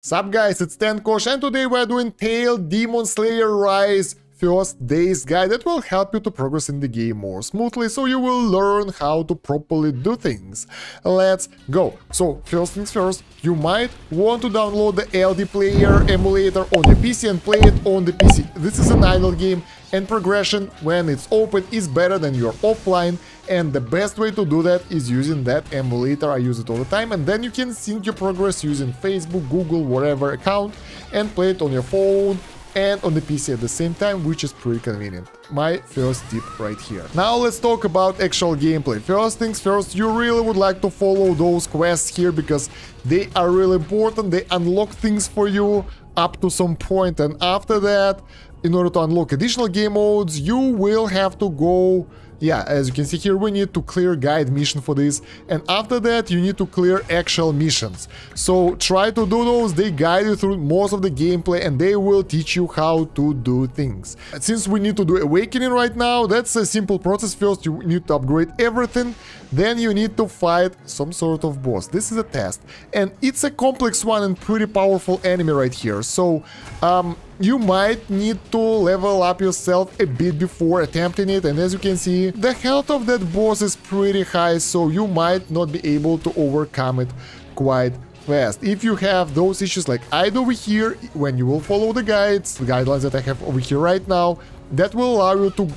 Sup guys, it's Stan Kosh and today we're doing Tailed Demon Slayer Rise first days guide that will help you to progress in the game more smoothly so you will learn how to properly do things. Let's go. So first things first, you might want to download the LD Player emulator on your PC and play it on the PC. This is an idle game and progression when it's open is better than your offline and the best way to do that is using that emulator, I use it all the time, and then you can sync your progress using Facebook, Google, whatever account, and play it on your phone and on the PC at the same time, which is pretty convenient. My first tip right here. Now let's talk about actual gameplay. First things first, you really would like to follow those quests here because they are really important, they unlock things for you up to some point, and after that, in order to unlock additional game modes, you will have to go yeah, as you can see here, we need to clear guide mission for this, and after that you need to clear actual missions. So try to do those, they guide you through most of the gameplay and they will teach you how to do things. Since we need to do Awakening right now, that's a simple process. First you need to upgrade everything, then you need to fight some sort of boss. This is a test, and it's a complex one and pretty powerful enemy right here. So um, you might need to level up yourself a bit before attempting it and as you can see the health of that boss is pretty high so you might not be able to overcome it quite fast. If you have those issues like I do over here, when you will follow the guides, the guidelines that I have over here right now, that will allow you to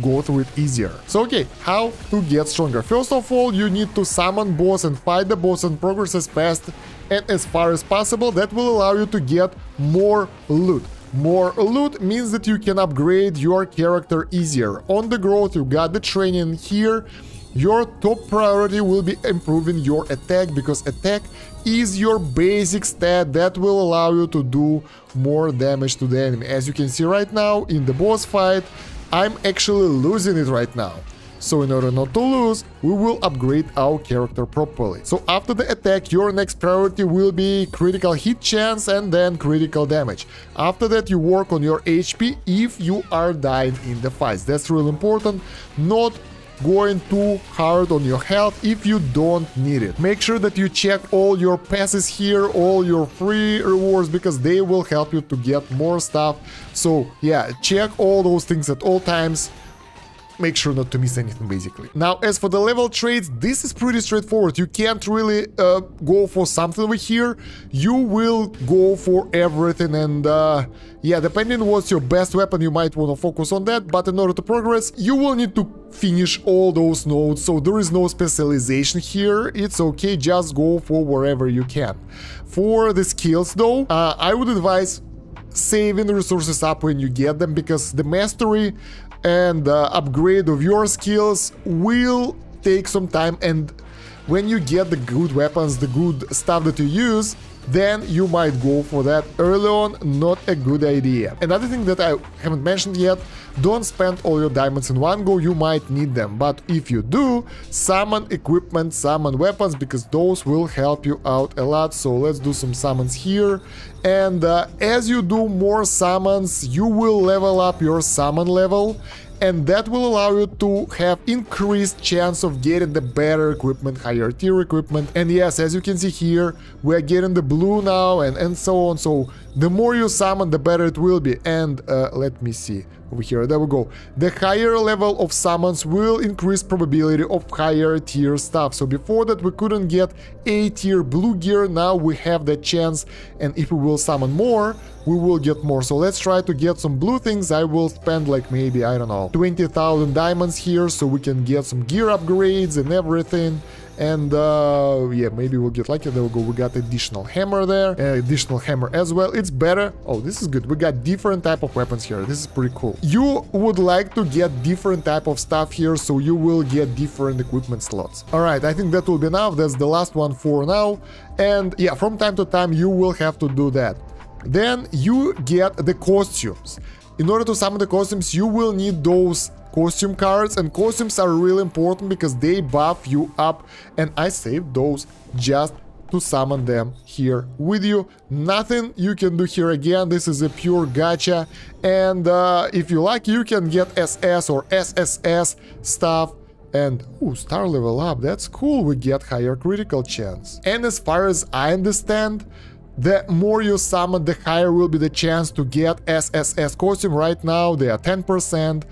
go through it easier. So okay, how to get stronger? First of all, you need to summon boss and fight the boss and progress as fast and as far as possible. That will allow you to get more loot. More loot means that you can upgrade your character easier. On the growth, you got the training here. Your top priority will be improving your attack because attack is your basic stat that will allow you to do more damage to the enemy. As you can see right now in the boss fight, I'm actually losing it right now. So in order not to lose, we will upgrade our character properly. So after the attack, your next priority will be critical hit chance and then critical damage. After that, you work on your HP if you are dying in the fights. That's really important. Not going too hard on your health if you don't need it. Make sure that you check all your passes here, all your free rewards, because they will help you to get more stuff. So yeah, check all those things at all times make sure not to miss anything basically. Now as for the level trades, this is pretty straightforward. You can't really uh, go for something over here. You will go for everything and uh, yeah, depending on what's your best weapon, you might want to focus on that, but in order to progress, you will need to finish all those nodes, so there is no specialization here, it's okay, just go for wherever you can. For the skills though, uh, I would advise saving resources up when you get them because the mastery and uh, upgrade of your skills will take some time. And when you get the good weapons, the good stuff that you use, then you might go for that early on, not a good idea. Another thing that I haven't mentioned yet, don't spend all your diamonds in one go, you might need them, but if you do, summon equipment, summon weapons, because those will help you out a lot, so let's do some summons here, and uh, as you do more summons, you will level up your summon level, and that will allow you to have increased chance of getting the better equipment, higher tier equipment. And yes, as you can see here, we are getting the blue now and, and so on. So the more you summon, the better it will be. And uh, let me see over here, there we go. The higher level of summons will increase probability of higher tier stuff. So before that we couldn't get A tier blue gear, now we have that chance. And if we will summon more, we will get more. So let's try to get some blue things. I will spend like maybe, I don't know, 20,000 diamonds here so we can get some gear upgrades and everything and uh, yeah maybe we'll get lucky there we go we got additional hammer there uh, additional hammer as well. It's better. Oh this is good. We got different type of weapons here. This is pretty cool. You would like to get different type of stuff here so you will get different equipment slots. All right i think that will be enough. That's the last one for now. And yeah from time to time you will have to do that. Then you get the costumes. In order to summon the costumes you will need those costume cards and costumes are really important because they buff you up and I saved those just to summon them here with you. Nothing you can do here again, this is a pure gacha and uh, if you like you can get SS or SSS stuff and ooh, star level up, that's cool, we get higher critical chance. And as far as I understand, the more you summon, the higher will be the chance to get SSS costume. Right now, they are 10%.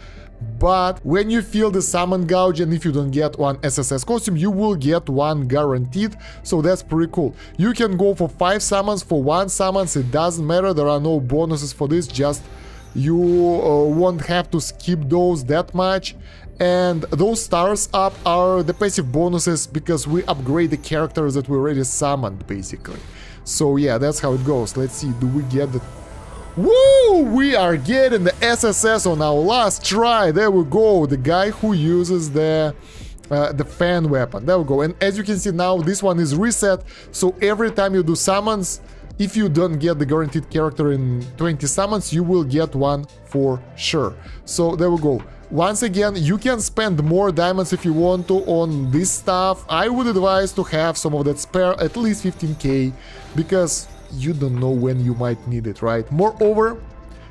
But when you feel the summon gouge and if you don't get one SSS costume, you will get one guaranteed, so that's pretty cool. You can go for 5 summons, for 1 summons, it doesn't matter, there are no bonuses for this, just you uh, won't have to skip those that much. And those stars up are the passive bonuses because we upgrade the characters that we already summoned, basically. So yeah, that's how it goes. Let's see, do we get the... Woo! We are getting the SSS on our last try. There we go. The guy who uses the... Uh, the fan weapon. There we go. And as you can see now, this one is reset. So every time you do summons, if you don't get the guaranteed character in 20 summons, you will get one for sure. So there we go. Once again, you can spend more diamonds if you want to on this stuff. I would advise to have some of that spare, at least 15k, because you don't know when you might need it, right? Moreover,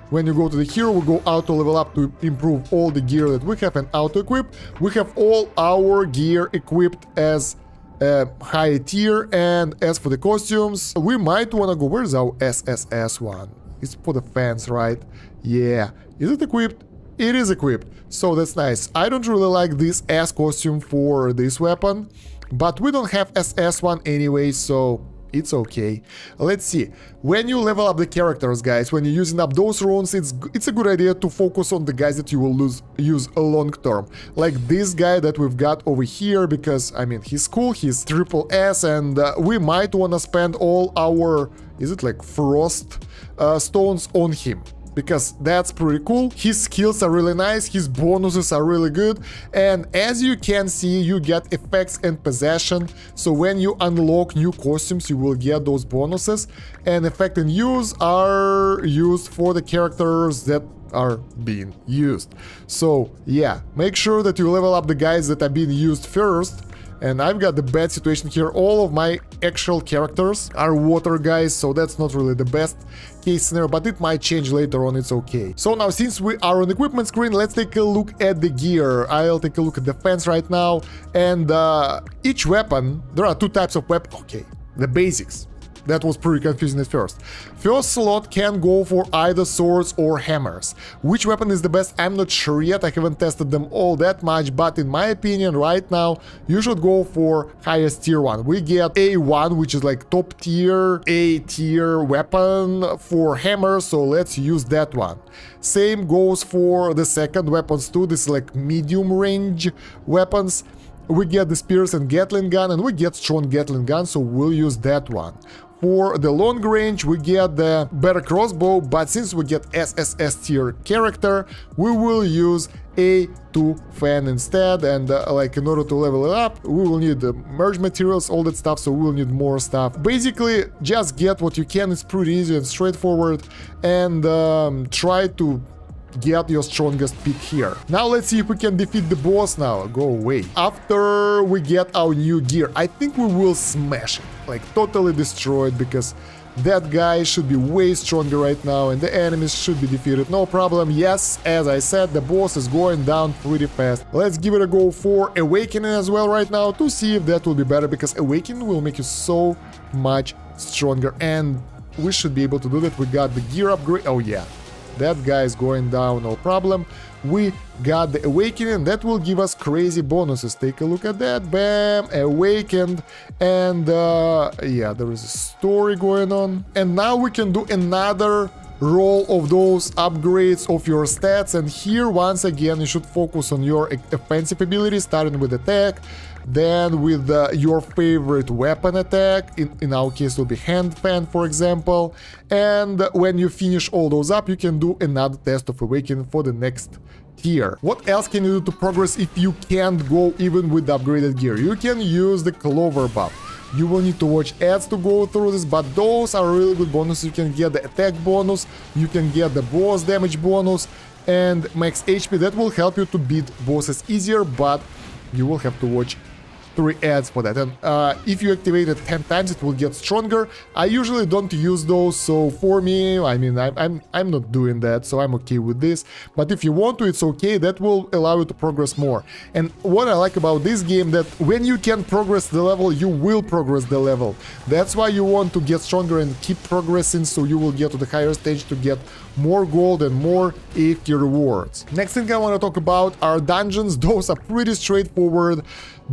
when you go to the hero, we go auto level up to improve all the gear that we have and auto equip. We have all our gear equipped as a high tier and as for the costumes, we might want to go, where's our SSS one? It's for the fans, right? Yeah. Is it equipped? It is equipped, so that's nice. I don't really like this S costume for this weapon, but we don't have SS one anyway, so it's okay. Let's see. When you level up the characters, guys, when you're using up those runes, it's it's a good idea to focus on the guys that you will lose, use long term. Like this guy that we've got over here, because, I mean, he's cool, he's triple S, and uh, we might want to spend all our, is it like frost uh, stones on him because that's pretty cool. His skills are really nice, his bonuses are really good, and as you can see, you get effects and possession, so when you unlock new costumes, you will get those bonuses, and effect and use are used for the characters that are being used. So yeah, make sure that you level up the guys that are being used first, and I've got the bad situation here. All of my actual characters are water guys, so that's not really the best case scenario, but it might change later on, it's okay. So now, since we are on equipment screen, let's take a look at the gear. I'll take a look at the fence right now, and uh, each weapon, there are two types of weapon. Okay, the basics. That was pretty confusing at first. First slot can go for either swords or hammers. Which weapon is the best, I'm not sure yet, I haven't tested them all that much, but in my opinion, right now, you should go for highest tier one. We get A1, which is like top tier, A tier weapon for hammers, so let's use that one. Same goes for the second weapons too, this is like medium range weapons we get the spears and gatling gun and we get strong gatling gun so we'll use that one for the long range we get the better crossbow, but since we get SSS tier character, we will use A2 fan instead, and uh, like in order to level it up, we will need the merge materials, all that stuff, so we will need more stuff. Basically, just get what you can, it's pretty easy and straightforward, and um, try to get your strongest pick here. Now let's see if we can defeat the boss now. Go away. After we get our new gear, I think we will smash it. Like totally destroy it because that guy should be way stronger right now and the enemies should be defeated, no problem. Yes, as I said, the boss is going down pretty fast. Let's give it a go for Awakening as well right now to see if that will be better because Awakening will make you so much stronger and we should be able to do that. We got the gear upgrade. Oh yeah, that guy is going down, no problem. We got the Awakening, that will give us crazy bonuses. Take a look at that, bam, Awakened. And uh, yeah, there is a story going on. And now we can do another roll of those upgrades of your stats and here once again you should focus on your offensive ability starting with attack then with uh, your favorite weapon attack, in, in our case will be hand fan for example, and when you finish all those up you can do another test of awakening for the next tier. What else can you do to progress if you can't go even with upgraded gear? You can use the clover buff. You will need to watch ads to go through this, but those are really good bonuses. You can get the attack bonus, you can get the boss damage bonus, and max HP. That will help you to beat bosses easier, but you will have to watch three ads for that. And uh, if you activate it 10 times, it will get stronger. I usually don't use those, so for me, I mean, I'm, I'm, I'm not doing that, so I'm okay with this. But if you want to, it's okay. That will allow you to progress more. And what I like about this game, that when you can progress the level, you will progress the level. That's why you want to get stronger and keep progressing, so you will get to the higher stage to get more gold and more AFK rewards. Next thing I want to talk about are dungeons. Those are pretty straightforward.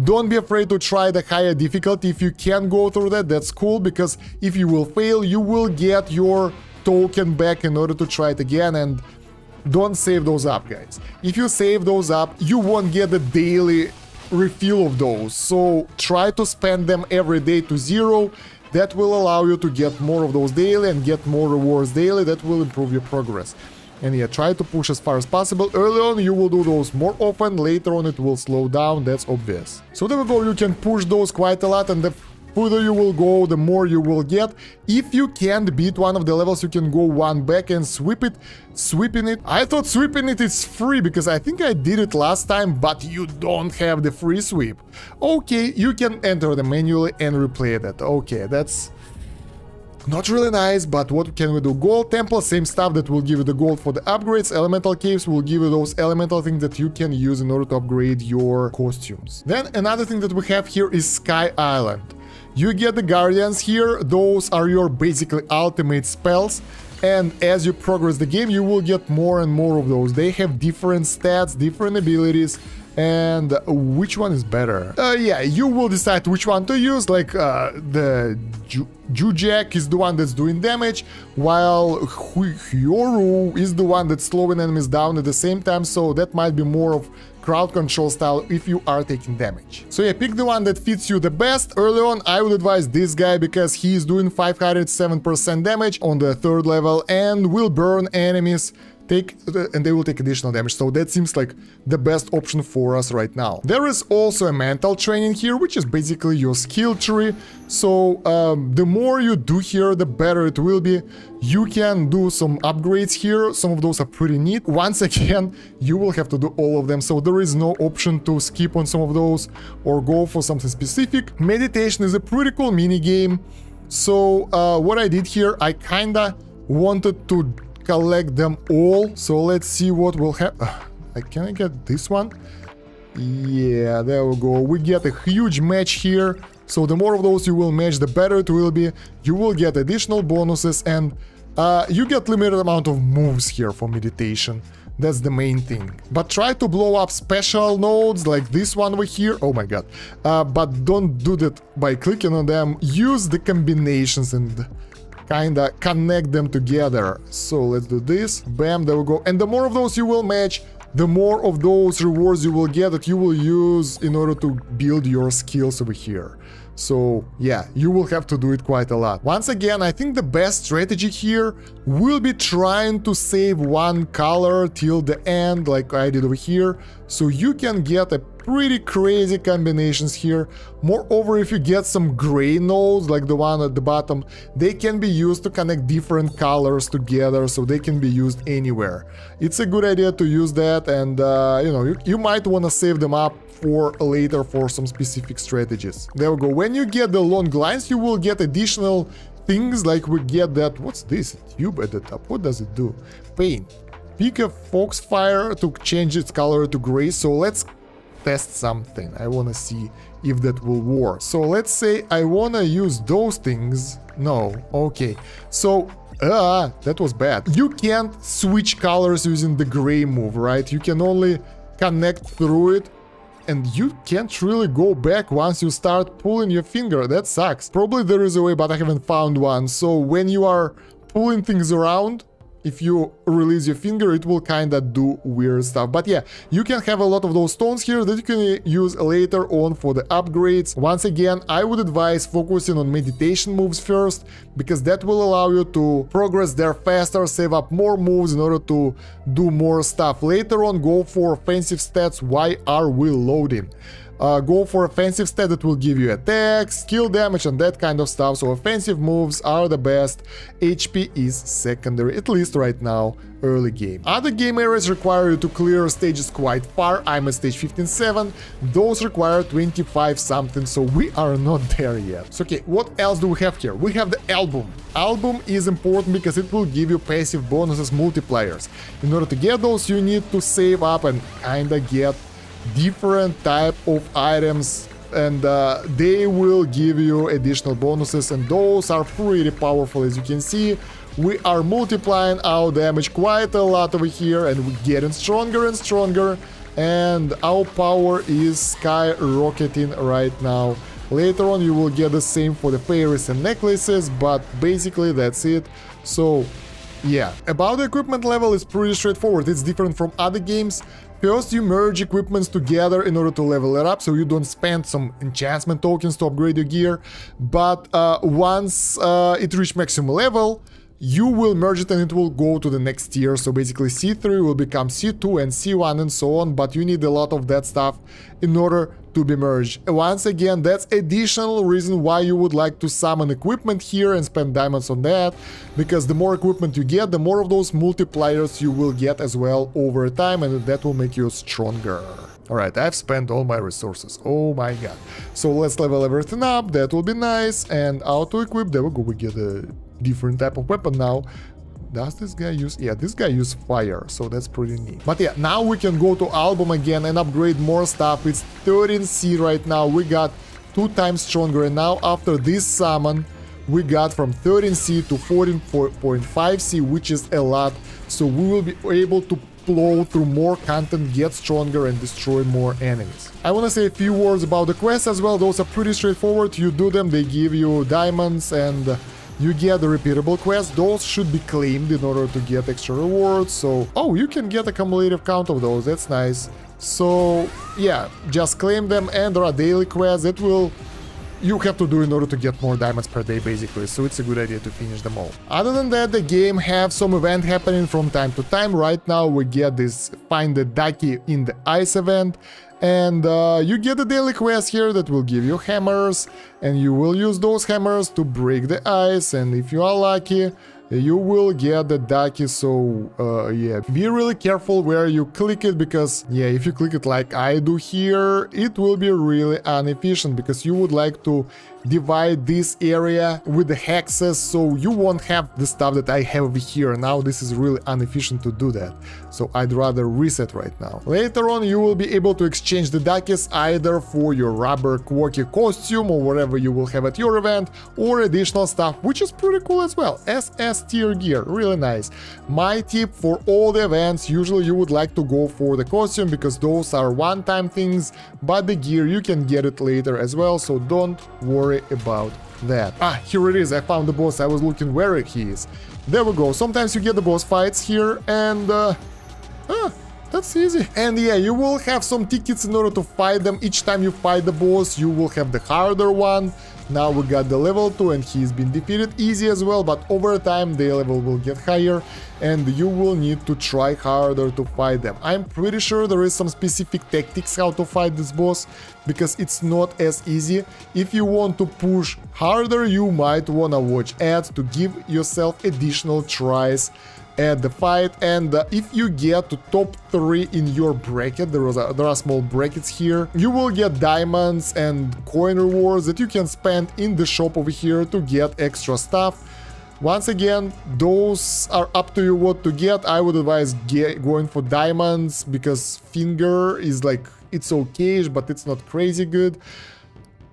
Don't be afraid to try the higher difficulty. If you can go through that, that's cool, because if you will fail, you will get your token back in order to try it again, and don't save those up, guys. If you save those up, you won't get the daily refill of those, so try to spend them every day to zero. That will allow you to get more of those daily and get more rewards daily. That will improve your progress. And yeah, try to push as far as possible. Early on you will do those more often, later on it will slow down, that's obvious. So there we go, you can push those quite a lot and the further you will go, the more you will get. If you can't beat one of the levels, you can go one back and sweep it. Sweeping it. I thought sweeping it is free, because I think I did it last time, but you don't have the free sweep. Okay, you can enter the manually and replay that. Okay, that's not really nice, but what can we do? Gold temple, same stuff that will give you the gold for the upgrades. Elemental caves will give you those elemental things that you can use in order to upgrade your costumes. Then another thing that we have here is Sky Island. You get the Guardians here, those are your basically ultimate spells. And as you progress the game, you will get more and more of those. They have different stats, different abilities, and which one is better? Uh, yeah, you will decide which one to use, like uh, the Ju Jujek is the one that's doing damage, while Hyoru is the one that's slowing enemies down at the same time, so that might be more of crowd control style if you are taking damage. So yeah, pick the one that fits you the best. Early on, I would advise this guy because he is doing 507% damage on the third level and will burn enemies take and they will take additional damage. So that seems like the best option for us right now. There is also a mental training here, which is basically your skill tree. So um, the more you do here, the better it will be. You can do some upgrades here. Some of those are pretty neat. Once again, you will have to do all of them. So there is no option to skip on some of those or go for something specific. Meditation is a pretty cool mini game. So uh, what I did here, I kinda wanted to collect them all. So let's see what will happen. Uh, can I get this one? Yeah, there we go. We get a huge match here. So the more of those you will match, the better it will be. You will get additional bonuses and uh, you get limited amount of moves here for meditation. That's the main thing. But try to blow up special nodes like this one over here. Oh my god. Uh, but don't do that by clicking on them. Use the combinations and kinda connect them together. So let's do this. Bam, there we go. And the more of those you will match, the more of those rewards you will get that you will use in order to build your skills over here. So yeah, you will have to do it quite a lot. Once again, I think the best strategy here will be trying to save one color till the end, like I did over here, so you can get a pretty crazy combinations here. Moreover, if you get some gray nodes, like the one at the bottom, they can be used to connect different colors together, so they can be used anywhere. It's a good idea to use that, and uh, you know, you, you might want to save them up for later for some specific strategies. There we go. When you get the long lines, you will get additional things like we get that... What's this? Tube at the top. What does it do? Paint. Pick a foxfire to change its color to gray. So let's test something. I want to see if that will work. So let's say I want to use those things. No. Okay. So Ah, uh, that was bad. You can't switch colors using the gray move, right? You can only connect through it and you can't really go back once you start pulling your finger, that sucks. Probably there is a way, but I haven't found one, so when you are pulling things around, if you release your finger, it will kinda do weird stuff. But yeah, you can have a lot of those stones here that you can use later on for the upgrades. Once again, I would advise focusing on meditation moves first, because that will allow you to progress there faster, save up more moves in order to do more stuff. Later on, go for offensive stats. Why are we loading? Uh, go for offensive stat that will give you attack, skill damage and that kind of stuff. So offensive moves are the best. HP is secondary, at least right now, early game. Other game areas require you to clear stages quite far. I'm at stage 15-7. Those require 25 something, so we are not there yet. So okay, what else do we have here? We have the album. Album is important because it will give you passive bonuses multipliers. In order to get those, you need to save up and kinda get different type of items and uh, they will give you additional bonuses and those are pretty powerful as you can see. We are multiplying our damage quite a lot over here and we're getting stronger and stronger and our power is skyrocketing right now. Later on you will get the same for the fairies and necklaces but basically that's it. So yeah. About the equipment level is pretty straightforward. It's different from other games First, you merge equipments together in order to level it up, so you don't spend some enchantment tokens to upgrade your gear. But uh, once uh, it reaches maximum level, you will merge it and it will go to the next tier. So basically C3 will become C2 and C1 and so on, but you need a lot of that stuff in order to be merged. Once again, that's additional reason why you would like to summon equipment here and spend diamonds on that, because the more equipment you get, the more of those multipliers you will get as well over time, and that will make you stronger. Alright, I've spent all my resources. Oh my god. So let's level everything up, that will be nice, and auto-equip, there we go, we get a different type of weapon now. Does this guy use... Yeah, this guy use fire, so that's pretty neat. But yeah, now we can go to album again and upgrade more stuff. It's 13C right now. We got two times stronger. And now after this summon, we got from 13C to 14.5C, which is a lot. So we will be able to plow through more content, get stronger and destroy more enemies. I want to say a few words about the quests as well. Those are pretty straightforward. You do them, they give you diamonds and you get the repeatable quests, those should be claimed in order to get extra rewards, so... Oh, you can get a cumulative count of those, that's nice. So, yeah, just claim them and there are daily quests. That will... You have to do in order to get more diamonds per day, basically, so it's a good idea to finish them all. Other than that, the game have some event happening from time to time. Right now, we get this Find the Ducky in the Ice event, and uh, you get a daily quest here that will give you hammers and you will use those hammers to break the ice and if you are lucky you will get the ducky so uh, yeah. Be really careful where you click it because yeah if you click it like I do here it will be really inefficient because you would like to divide this area with the hexes so you won't have the stuff that I have here. Now this is really inefficient to do that. So I'd rather reset right now. Later on you will be able to exchange the duckies either for your rubber quirky costume or whatever you will have at your event or additional stuff which is pretty cool as well. SS tier gear really nice. My tip for all the events usually you would like to go for the costume because those are one-time things but the gear you can get it later as well so don't worry worry about that. Ah, here it is, I found the boss, I was looking where he is. There we go, sometimes you get the boss fights here and... Uh, ah, that's easy. And yeah, you will have some tickets in order to fight them. Each time you fight the boss, you will have the harder one. Now we got the level 2 and he's been defeated easy as well, but over time the level will get higher and you will need to try harder to fight them. I'm pretty sure there is some specific tactics how to fight this boss, because it's not as easy. If you want to push harder, you might wanna watch ads to give yourself additional tries at the fight and uh, if you get to top 3 in your bracket, there, was a, there are small brackets here, you will get diamonds and coin rewards that you can spend in the shop over here to get extra stuff. Once again, those are up to you what to get. I would advise get, going for diamonds because finger is like, it's okay, but it's not crazy good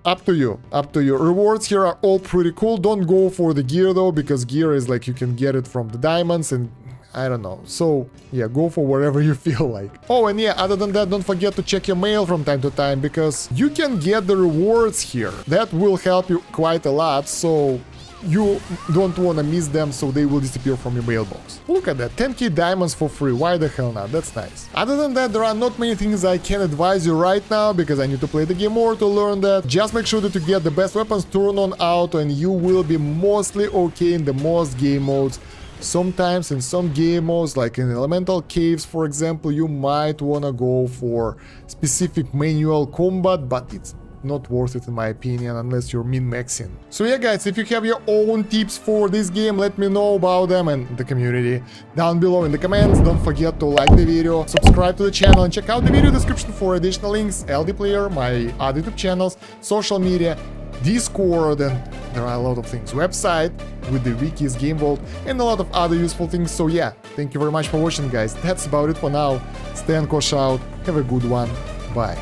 up to you up to you rewards here are all pretty cool don't go for the gear though because gear is like you can get it from the diamonds and I don't know. So, yeah, go for whatever you feel like. Oh, and yeah, other than that, don't forget to check your mail from time to time, because you can get the rewards here. That will help you quite a lot, so you don't want to miss them so they will disappear from your mailbox. Look at that, 10k diamonds for free, why the hell not, that's nice. Other than that, there are not many things I can advise you right now, because I need to play the game more to learn that. Just make sure that you get the best weapons, turn on auto, and you will be mostly okay in the most game modes sometimes in some game modes, like in Elemental Caves, for example, you might wanna go for specific manual combat, but it's not worth it in my opinion unless you're min-maxing. So yeah guys, if you have your own tips for this game, let me know about them and the community down below in the comments. Don't forget to like the video, subscribe to the channel and check out the video description for additional links, LD Player, my other YouTube channels, social media, Discord, and there are a lot of things. Website with the wikis, Game Vault, and a lot of other useful things. So yeah, thank you very much for watching guys. That's about it for now. Stan Kosh out. Have a good one. Bye.